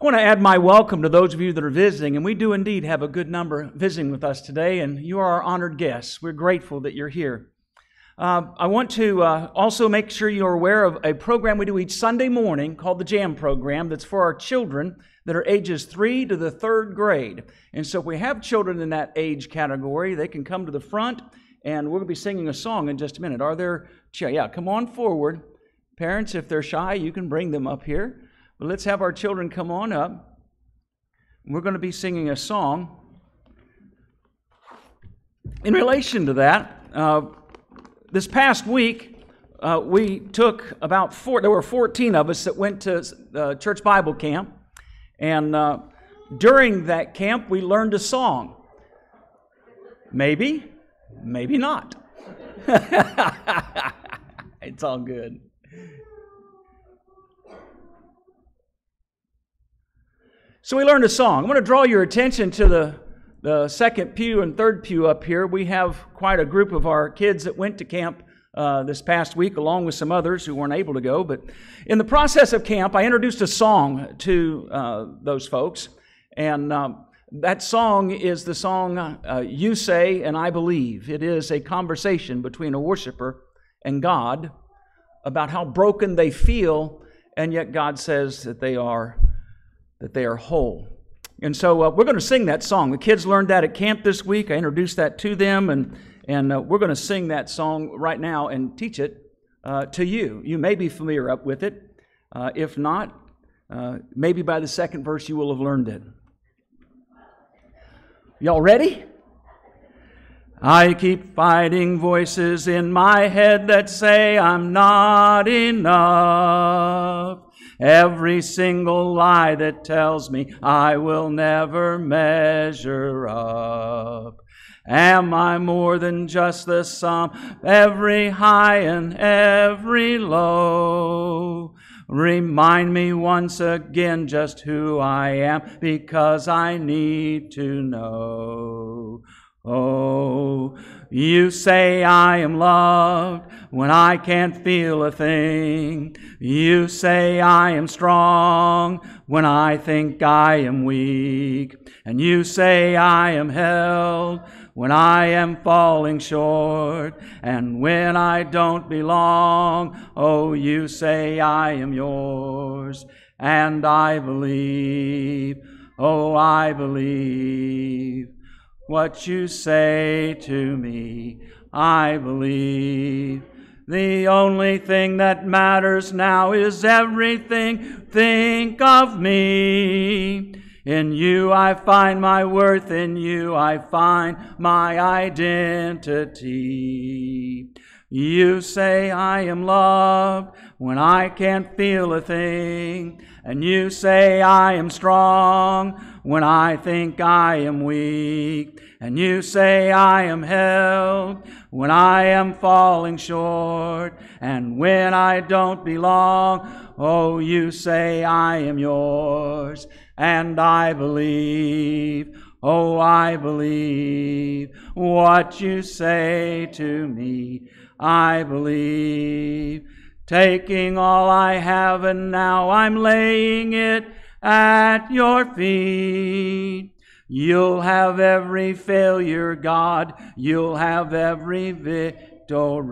I want to add my welcome to those of you that are visiting, and we do indeed have a good number visiting with us today, and you are our honored guests. We're grateful that you're here. Uh, I want to uh, also make sure you're aware of a program we do each Sunday morning called the JAM program that's for our children that are ages three to the third grade. And so if we have children in that age category, they can come to the front, and we're going to be singing a song in just a minute. Are there, yeah, come on forward. Parents, if they're shy, you can bring them up here. But let's have our children come on up. We're going to be singing a song. In relation to that, uh, this past week, uh, we took about four, there were 14 of us that went to uh, church Bible camp. And uh, during that camp, we learned a song. Maybe, maybe not. it's all good. So we learned a song. I'm going to draw your attention to the, the second pew and third pew up here. We have quite a group of our kids that went to camp uh, this past week, along with some others who weren't able to go. But in the process of camp, I introduced a song to uh, those folks. And um, that song is the song uh, You Say and I Believe. It is a conversation between a worshiper and God about how broken they feel, and yet God says that they are that they are whole. And so uh, we're going to sing that song. The kids learned that at camp this week. I introduced that to them, and, and uh, we're going to sing that song right now and teach it uh, to you. You may be familiar up with it. Uh, if not, uh, maybe by the second verse you will have learned it. Y'all ready? I keep fighting voices in my head that say I'm not enough. Every single lie that tells me I will never measure up. Am I more than just the sum every high and every low? Remind me once again just who I am because I need to know. Oh, you say I am loved when I can't feel a thing. You say I am strong when I think I am weak. And you say I am held when I am falling short. And when I don't belong, oh, you say I am yours. And I believe, oh, I believe what you say to me, I believe. The only thing that matters now is everything. Think of me. In you I find my worth, in you I find my identity. You say I am loved when I can't feel a thing, and you say I am strong when I think I am weak, and you say I am held when I am falling short, and when I don't belong, oh, you say I am yours, and I believe. Oh, I believe what you say to me. I believe. Taking all I have and now I'm laying it at your feet. You'll have every failure, God. You'll have every victory.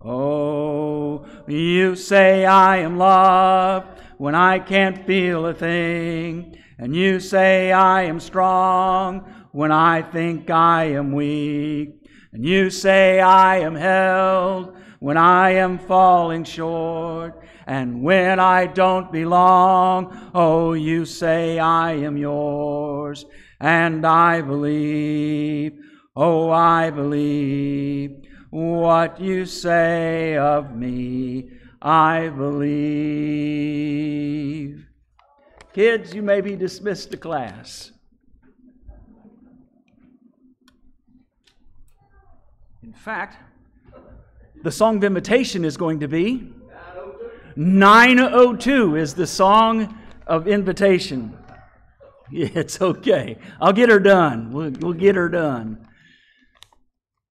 Oh, you say I am loved when I can't feel a thing. And you say I am strong when I think I am weak. And you say, I am held when I am falling short. And when I don't belong, oh, you say, I am yours. And I believe, oh, I believe what you say of me. I believe. Kids, you may be dismissed to class. In fact, the song of invitation is going to be 902 is the song of invitation. It's okay. I'll get her done. We'll, we'll get her done.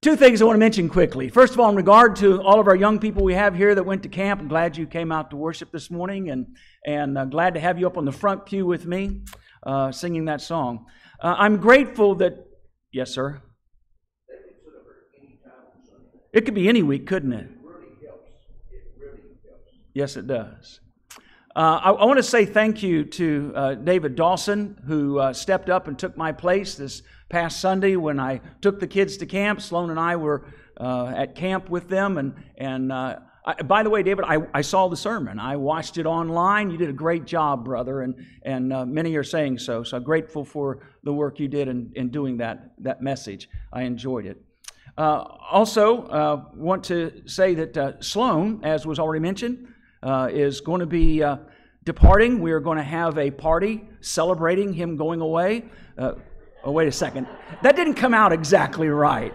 Two things I want to mention quickly. First of all, in regard to all of our young people we have here that went to camp, I'm glad you came out to worship this morning and, and uh, glad to have you up on the front pew with me uh, singing that song. Uh, I'm grateful that, yes, sir? It could be any week, couldn't it? Yes, it does. Uh, I, I, want to say thank you to uh, David Dawson, who uh, stepped up and took my place this past Sunday when I took the kids to camp. Sloan and I were uh, at camp with them. And, and uh, I, by the way, David, I, I saw the sermon. I watched it online. You did a great job, brother, and, and uh, many are saying so. So grateful for the work you did in, in doing that, that message. I enjoyed it. Also, want to say that Sloan, as was already mentioned, uh, is going to be uh, departing. We are going to have a party celebrating him going away. Uh, oh, wait a second. That didn't come out exactly right.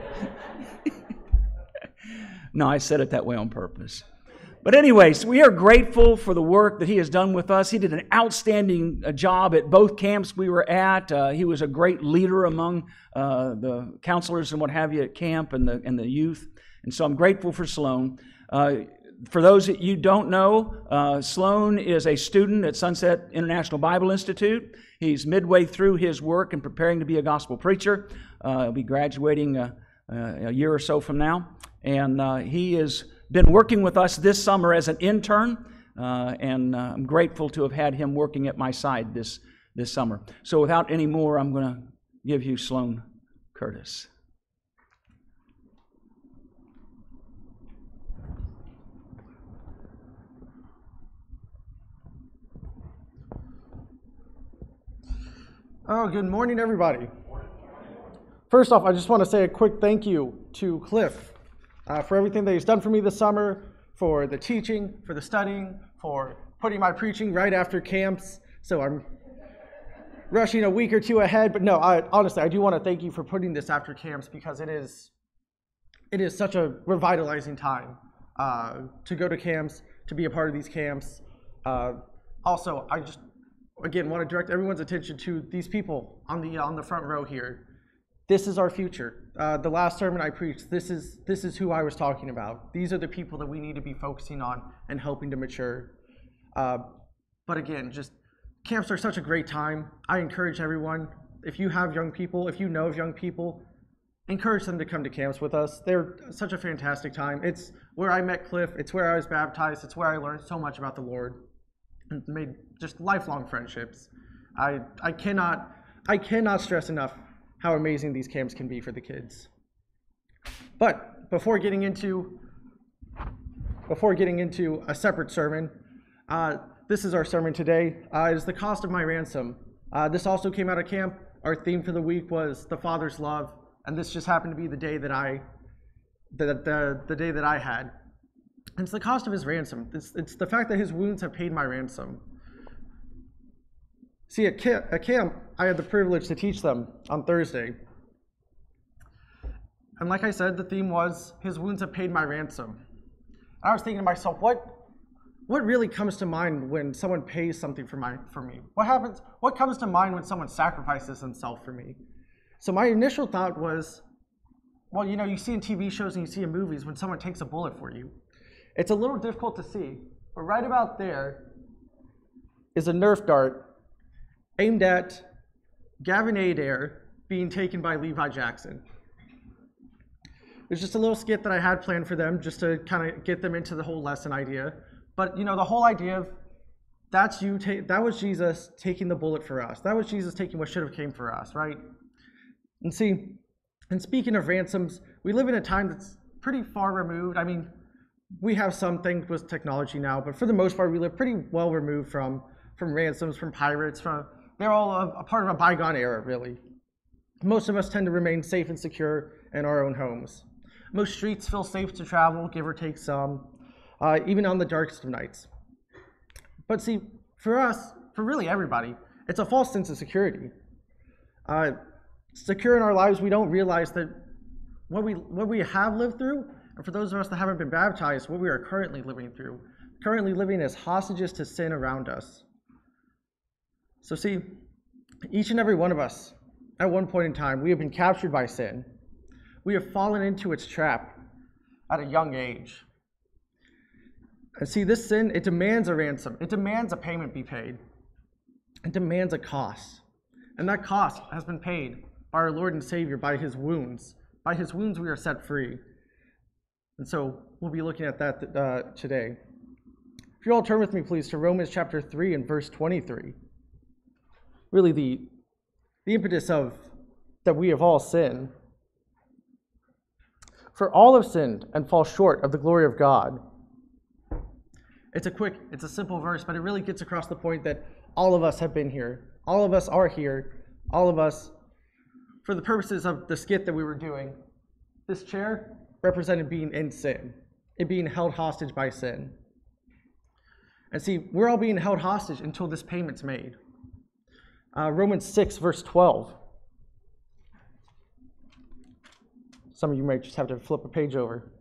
no, I said it that way on purpose. But, anyways, we are grateful for the work that he has done with us. He did an outstanding uh, job at both camps we were at. Uh, he was a great leader among uh, the counselors and what have you at camp and the, and the youth. And so I'm grateful for Sloan. Uh, for those that you don't know, uh, Sloan is a student at Sunset International Bible Institute. He's midway through his work and preparing to be a gospel preacher. Uh, he'll be graduating a year or so from now. And he has been working with us this summer as an intern, uh, and uh, I'm grateful to have had him working at my side this, this summer. So, without any more, I'm going to give you Sloan Curtis. Oh, good morning, everybody. First off, I just want to say a quick thank you to Cliff uh, for everything that he's done for me this summer, for the teaching, for the studying, for putting my preaching right after camps. So I'm rushing a week or two ahead. But no, I, honestly, I do want to thank you for putting this after camps because it is it is such a revitalizing time uh, to go to camps, to be a part of these camps. Uh, also, I just again want to direct everyone's attention to these people on the on the front row here this is our future. Uh, the last sermon I preached, this is this is who I was talking about. These are the people that we need to be focusing on and helping to mature. Uh, but again, just camps are such a great time. I encourage everyone, if you have young people, if you know of young people, encourage them to come to camps with us. They're such a fantastic time. It's where I met Cliff. It's where I was baptized. It's where I learned so much about the Lord made just lifelong friendships. I I cannot I cannot stress enough how amazing these camps can be for the kids. But before getting into before getting into a separate sermon, uh, this is our sermon today. Uh, is the cost of my ransom. Uh, this also came out of camp. Our theme for the week was the Father's love, and this just happened to be the day that I, the the, the day that I had. It's the cost of his ransom. It's, it's the fact that his wounds have paid my ransom. See, at camp, I had the privilege to teach them on Thursday. And like I said, the theme was His wounds have paid my ransom. And I was thinking to myself, what, what really comes to mind when someone pays something for, my, for me? What happens? What comes to mind when someone sacrifices himself for me? So my initial thought was, well, you know, you see in TV shows and you see in movies when someone takes a bullet for you. It's a little difficult to see, but right about there is a Nerf dart aimed at Gavin Adair being taken by Levi Jackson. It's just a little skit that I had planned for them just to kind of get them into the whole lesson idea. But you know, the whole idea of that's you ta- that was Jesus taking the bullet for us. That was Jesus taking what should have came for us, right? And see, and speaking of ransoms, we live in a time that's pretty far removed. I mean, we have some things with technology now, but for the most part, we live pretty well removed from from ransoms, from pirates, from they're all a, a part of a bygone era, really. Most of us tend to remain safe and secure in our own homes. Most streets feel safe to travel, give or take some, uh, even on the darkest of nights. But see, for us, for really everybody, it's a false sense of security. Uh, secure in our lives, we don't realize that what we, what we have lived through, and for those of us that haven't been baptized, what we are currently living through, currently living as hostages to sin around us. So, see, each and every one of us, at one point in time, we have been captured by sin. We have fallen into its trap at a young age. And see, this sin, it demands a ransom, it demands a payment be paid, it demands a cost. And that cost has been paid by our Lord and Savior by his wounds. By his wounds, we are set free. And so we'll be looking at that uh, today. If you all turn with me, please, to Romans chapter 3 and verse 23. Really, the, the impetus of that we have all sinned. For all have sinned and fall short of the glory of God. It's a quick, it's a simple verse, but it really gets across the point that all of us have been here. All of us are here. All of us, for the purposes of the skit that we were doing, this chair represented being in sin, it being held hostage by sin. And see, we're all being held hostage until this payment's made. Uh, Romans 6, verse 12. Some of you might just have to flip a page over.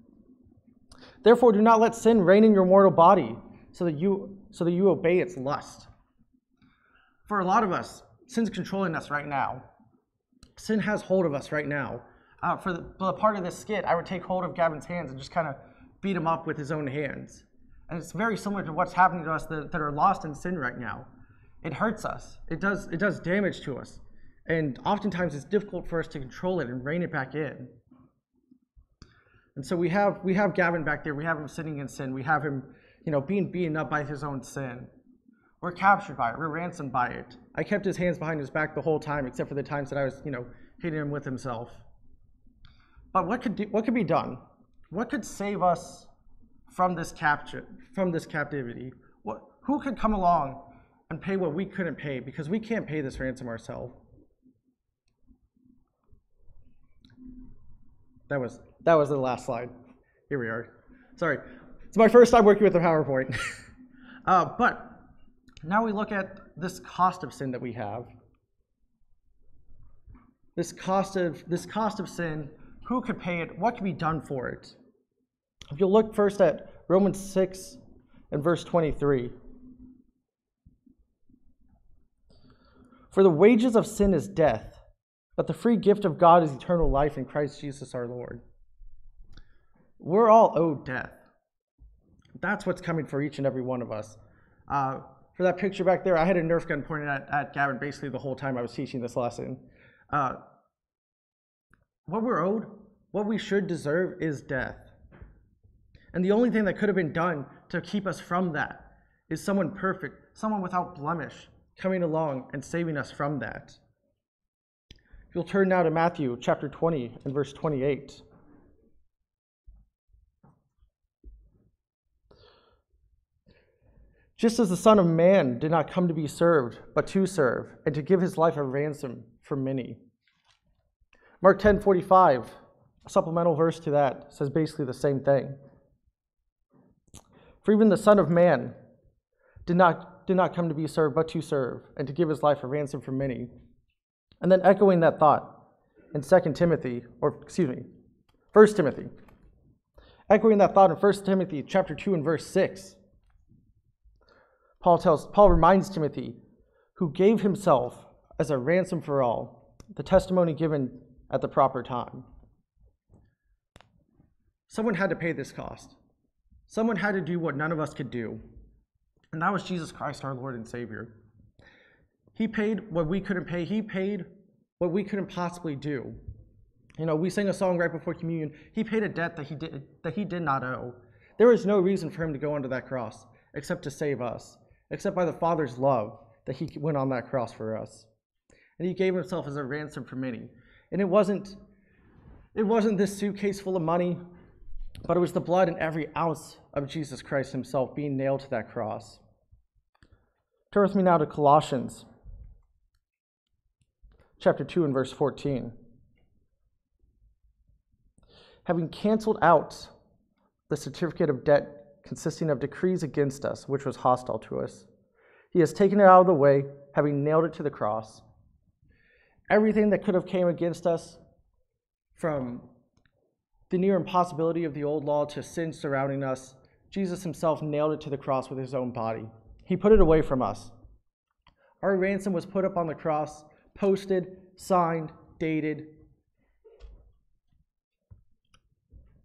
Therefore, do not let sin reign in your mortal body, so that you so that you obey its lust. For a lot of us, sin's controlling us right now. Sin has hold of us right now. Uh, for the, the part of this skit, I would take hold of Gavin's hands and just kind of beat him up with his own hands. And it's very similar to what's happening to us that, that are lost in sin right now. It hurts us. It does it does damage to us. And oftentimes it's difficult for us to control it and rein it back in. And so we have we have Gavin back there. We have him sitting in sin. We have him, you know, being beaten up by his own sin. We're captured by it. We're ransomed by it. I kept his hands behind his back the whole time, except for the times that I was, you know, hitting him with himself. But what could do, what could be done? What could save us from this capture, from this captivity? What, who could come along and pay what we couldn't pay because we can't pay this ransom ourselves? That was that was the last slide. Here we are. Sorry, it's my first time working with a PowerPoint. uh, but now we look at this cost of sin that we have. This cost of this cost of sin. Who could pay it? What can be done for it? If you look first at Romans 6 and verse 23. For the wages of sin is death, but the free gift of God is eternal life in Christ Jesus our Lord. We're all owed death. That's what's coming for each and every one of us. Uh, for that picture back there, I had a Nerf gun pointed at, at Gavin basically the whole time I was teaching this lesson. Uh, what we're owed, what we should deserve, is death. And the only thing that could have been done to keep us from that is someone perfect, someone without blemish, coming along and saving us from that. If you'll turn now to Matthew chapter 20 and verse 28. Just as the Son of Man did not come to be served, but to serve, and to give his life a ransom for many. Mark 10 45, a supplemental verse to that, says basically the same thing. For even the Son of Man did not, did not come to be served, but to serve, and to give his life a ransom for many. And then echoing that thought in 2 Timothy, or excuse me, 1 Timothy. Echoing that thought in 1 Timothy chapter 2 and verse 6. Paul tells Paul reminds Timothy, who gave himself as a ransom for all, the testimony given at the proper time. Someone had to pay this cost. Someone had to do what none of us could do. And that was Jesus Christ, our Lord and Savior. He paid what we couldn't pay. He paid what we couldn't possibly do. You know, we sang a song right before communion. He paid a debt that he did that he did not owe. There was no reason for him to go onto that cross except to save us except by the Father's love that he went on that cross for us. And he gave himself as a ransom for many. And it wasn't it wasn't this suitcase full of money, but it was the blood in every ounce of Jesus Christ himself being nailed to that cross. Turn with me now to Colossians chapter 2 and verse 14. Having canceled out the certificate of debt consisting of decrees against us, which was hostile to us. He has taken it out of the way, having nailed it to the cross. Everything that could have came against us, from the near impossibility of the old law to sin surrounding us, Jesus himself nailed it to the cross with his own body. He put it away from us. Our ransom was put up on the cross, posted, signed, dated,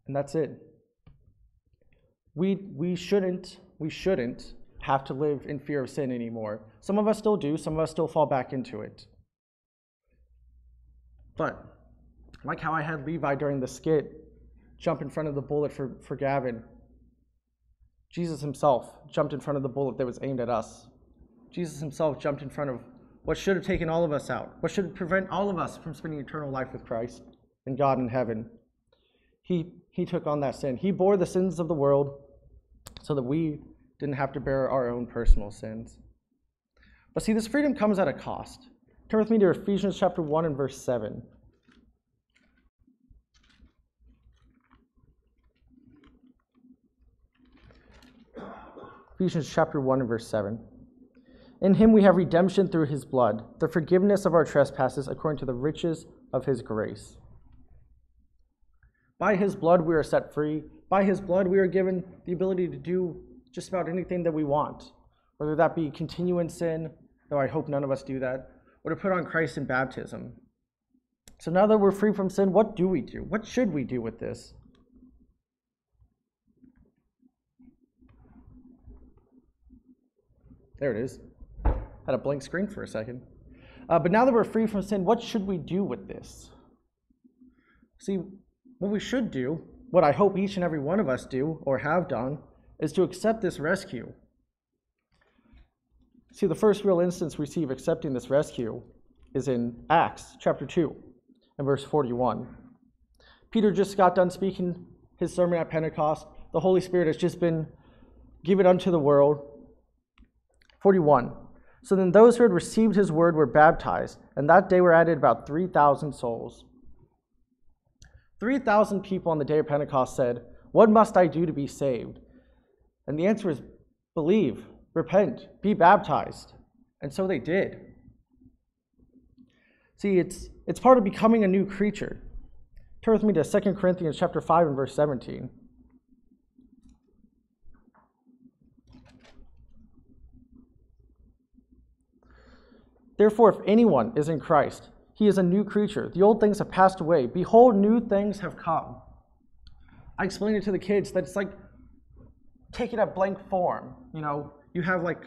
And that's it. We, we shouldn't, we shouldn't have to live in fear of sin anymore. Some of us still do, some of us still fall back into it. But like how I had Levi during the skit jump in front of the bullet for, for Gavin, Jesus himself jumped in front of the bullet that was aimed at us. Jesus himself jumped in front of what should have taken all of us out, what should prevent all of us from spending eternal life with Christ and God in heaven. He, he took on that sin. He bore the sins of the world so that we didn't have to bear our own personal sins. But see, this freedom comes at a cost. Turn with me to Ephesians chapter 1 and verse 7. Ephesians chapter 1 and verse 7. In him we have redemption through his blood, the forgiveness of our trespasses according to the riches of his grace. By his blood we are set free. By his blood we are given the ability to do just about anything that we want, whether that be continue in sin, though I hope none of us do that, or to put on Christ in baptism. So now that we're free from sin, what do we do? What should we do with this? There it is. Had a blank screen for a second. Uh, but now that we're free from sin, what should we do with this? See, what we should do, what I hope each and every one of us do or have done, is to accept this rescue. See, the first real instance we see of accepting this rescue is in Acts chapter 2 and verse 41. Peter just got done speaking his sermon at Pentecost. The Holy Spirit has just been given unto the world. 41. So then those who had received his word were baptized, and that day were added about 3,000 souls. 3,000 people on the day of Pentecost said, What must I do to be saved? And the answer is believe, repent, be baptized. And so they did. See, it's, it's part of becoming a new creature. Turn with me to 2 Corinthians chapter 5 and verse 17. Therefore, if anyone is in Christ, he is a new creature. The old things have passed away. Behold, new things have come. I explained it to the kids that it's like taking a blank form. You know, you have like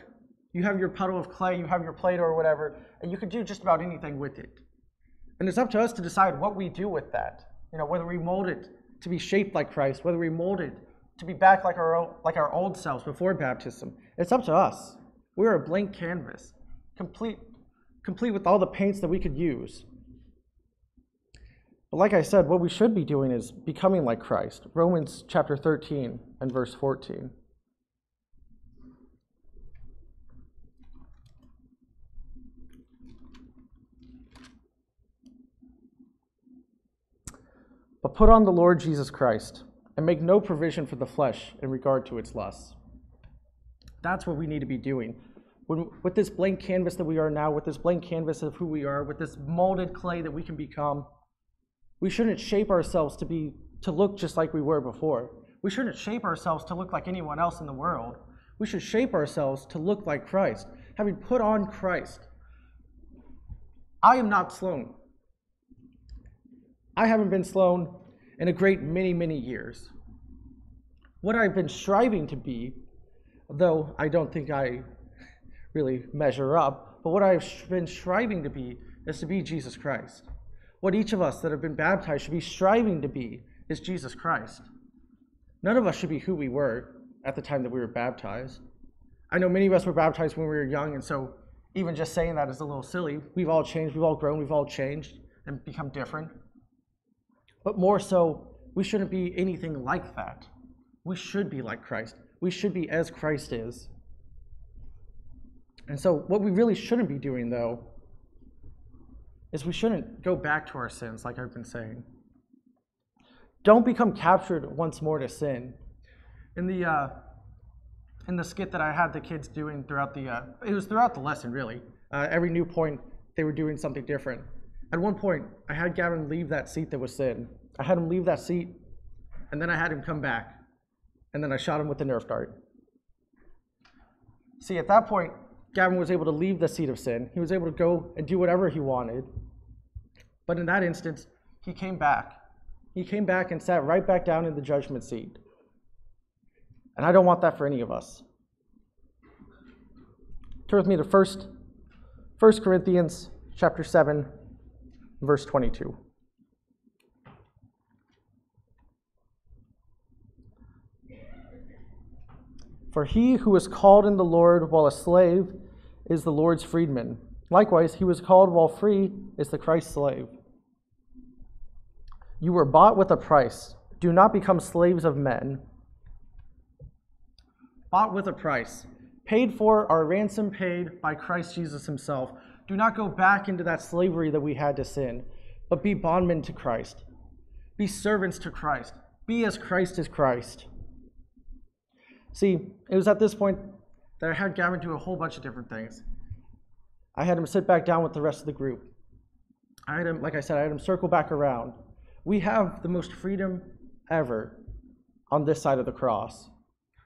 you have your puddle of clay, you have your plate or whatever, and you could do just about anything with it. And it's up to us to decide what we do with that. You know, whether we mold it to be shaped like Christ, whether we mold it to be back like our own, like our old selves before baptism. It's up to us. We're a blank canvas, complete complete with all the paints that we could use. But like I said, what we should be doing is becoming like Christ. Romans chapter 13 and verse 14. But put on the Lord Jesus Christ and make no provision for the flesh in regard to its lusts. That's what we need to be doing when, with this blank canvas that we are now, with this blank canvas of who we are, with this molded clay that we can become, we shouldn't shape ourselves to be to look just like we were before. We shouldn't shape ourselves to look like anyone else in the world. We should shape ourselves to look like Christ, having put on Christ. I am not Sloan. I haven't been Sloan in a great many, many years. What I've been striving to be, though I don't think I really measure up. But what I've been striving to be is to be Jesus Christ. What each of us that have been baptized should be striving to be is Jesus Christ. None of us should be who we were at the time that we were baptized. I know many of us were baptized when we were young, and so even just saying that is a little silly. We've all changed, we've all grown, we've all changed and become different. But more so, we shouldn't be anything like that. We should be like Christ. We should be as Christ is. And so, what we really shouldn't be doing, though, is we shouldn't go back to our sins, like I've been saying. Don't become captured once more to sin. In the uh, in the skit that I had the kids doing throughout the uh, it was throughout the lesson really. Uh, every new point they were doing something different. At one point, I had Gavin leave that seat that was sin. I had him leave that seat, and then I had him come back, and then I shot him with the Nerf dart. See, at that point, Gavin was able to leave the seat of sin. He was able to go and do whatever he wanted. But in that instance, he came back. he came back and sat right back down in the judgment seat. And I don't want that for any of us. Turn with me to 1, 1 Corinthians chapter 7, verse 22. For he who is called in the Lord while a slave is the Lord's freedman. Likewise, he was called while free is the Christ's slave. You were bought with a price. Do not become slaves of men. Bought with a price. Paid for our ransom paid by Christ Jesus himself. Do not go back into that slavery that we had to sin, but be bondmen to Christ. Be servants to Christ. Be as Christ is Christ. See, it was at this point that I had Gavin do a whole bunch of different things. I had him sit back down with the rest of the group. I had him, like I said, I had him circle back around. We have the most freedom ever on this side of the cross.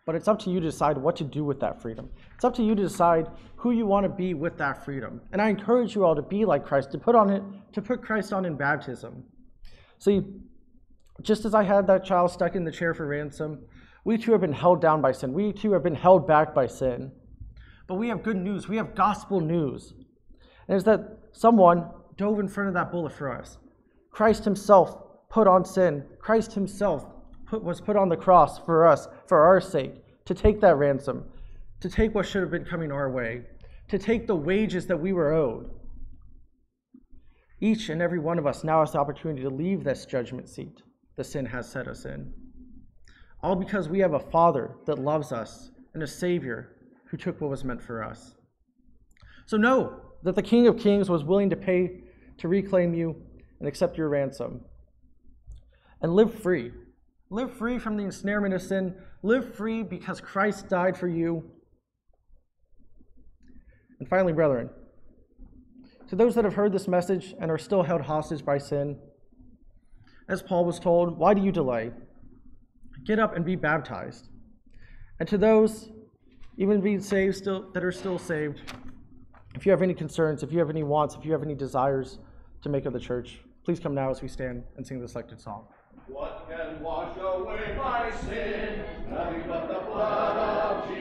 But it's up to you to decide what to do with that freedom. It's up to you to decide who you want to be with that freedom. And I encourage you all to be like Christ, to put on it, to put Christ on in baptism. See, just as I had that child stuck in the chair for ransom, we too have been held down by sin. We too have been held back by sin. But we have good news. We have gospel news. And it's that someone dove in front of that bullet for us. Christ himself put on sin. Christ himself put, was put on the cross for us, for our sake, to take that ransom, to take what should have been coming our way, to take the wages that we were owed. Each and every one of us now has the opportunity to leave this judgment seat the sin has set us in. All because we have a Father that loves us and a Savior who took what was meant for us. So know that the King of Kings was willing to pay to reclaim you and accept your ransom and live free. Live free from the ensnarement of sin. Live free because Christ died for you. And finally, brethren, to those that have heard this message and are still held hostage by sin, as Paul was told, why do you delay? Get up and be baptized. And to those, even being saved still that are still saved, if you have any concerns, if you have any wants, if you have any desires to make of the church, please come now as we stand and sing the selected song. What can wash away my sin? Nothing but the blood of Jesus.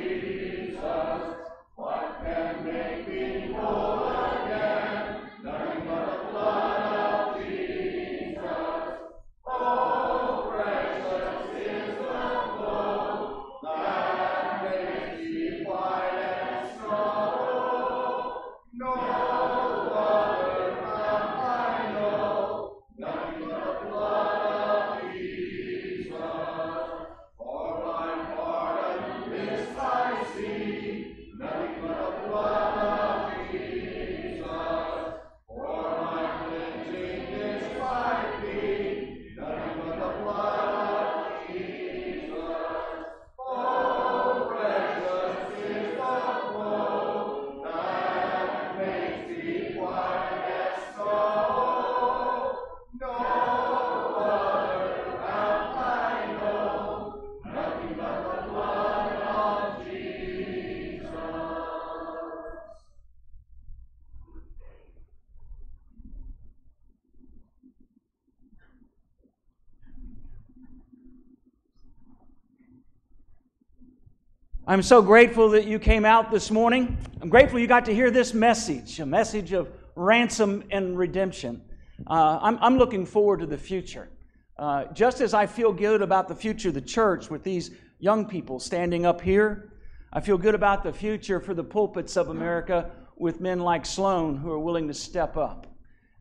I'm so grateful that you came out this morning. I'm grateful you got to hear this message, a message of ransom and redemption. Uh, I'm, I'm looking forward to the future. Uh, just as I feel good about the future of the church with these young people standing up here, I feel good about the future for the pulpits of America with men like Sloan who are willing to step up.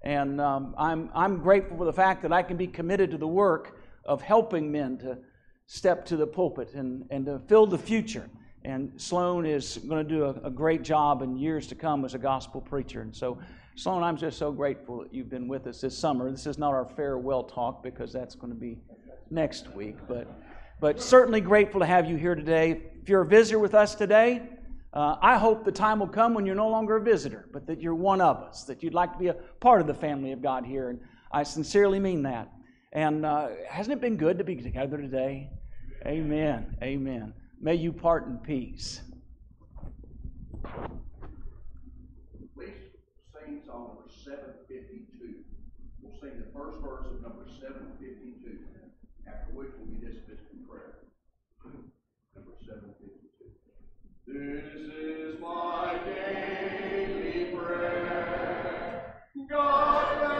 And um, I'm, I'm grateful for the fact that I can be committed to the work of helping men to step to the pulpit and, and to fill the future. And Sloan is going to do a, a great job in years to come as a gospel preacher. And so, Sloan, I'm just so grateful that you've been with us this summer. This is not our farewell talk because that's going to be next week, but, but certainly grateful to have you here today. If you're a visitor with us today, uh, I hope the time will come when you're no longer a visitor, but that you're one of us, that you'd like to be a part of the family of God here. And I sincerely mean that. And uh, hasn't it been good to be together today? Amen. Amen. May you part in peace. Sing number seven fifty-two. We'll sing the first verse of number seven fifty-two, after which we'll be dismissed in prayer. Number seven fifty-two. This is my daily prayer. God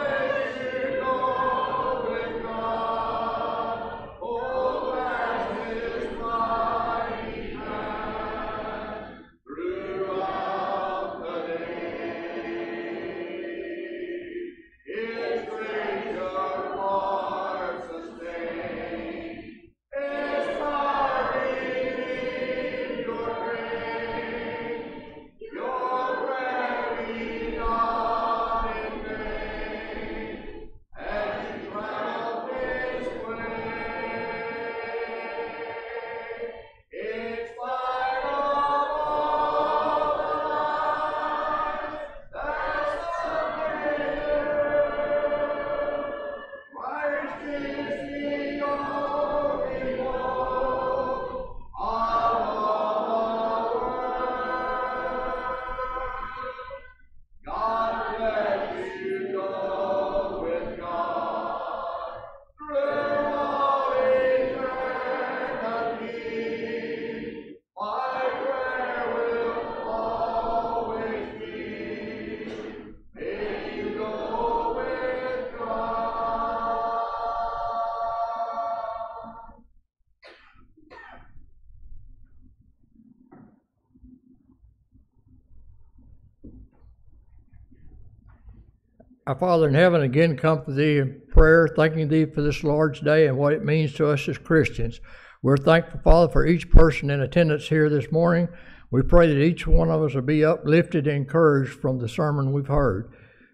Our Father in heaven, again come to thee in prayer, thanking thee for this Lord's Day and what it means to us as Christians. We're thankful, Father, for each person in attendance here this morning. We pray that each one of us will be uplifted and encouraged from the sermon we've heard.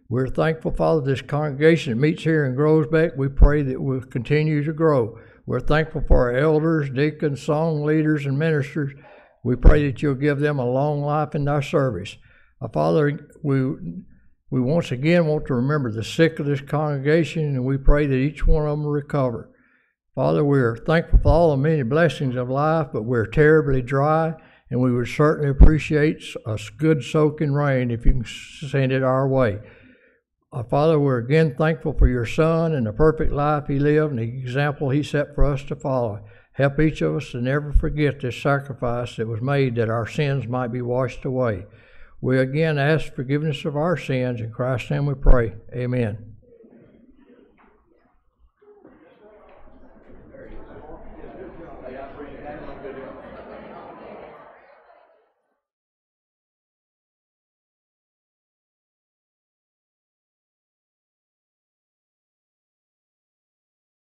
We're thankful, Father, this congregation meets here in Groesbeck. We pray that we'll continue to grow. We're thankful for our elders, deacons, song leaders, and ministers. We pray that you'll give them a long life in our service. Our Father, we we once again want to remember the sick of this congregation, and we pray that each one of them recover. Father, we are thankful for all the many blessings of life, but we're terribly dry, and we would certainly appreciate a good soaking rain if you can send it our way. Uh, Father, we're again thankful for your Son and the perfect life he lived and the example he set for us to follow. Help each of us to never forget this sacrifice that was made that our sins might be washed away. We again ask forgiveness of our sins. In Christ's name we pray. Amen.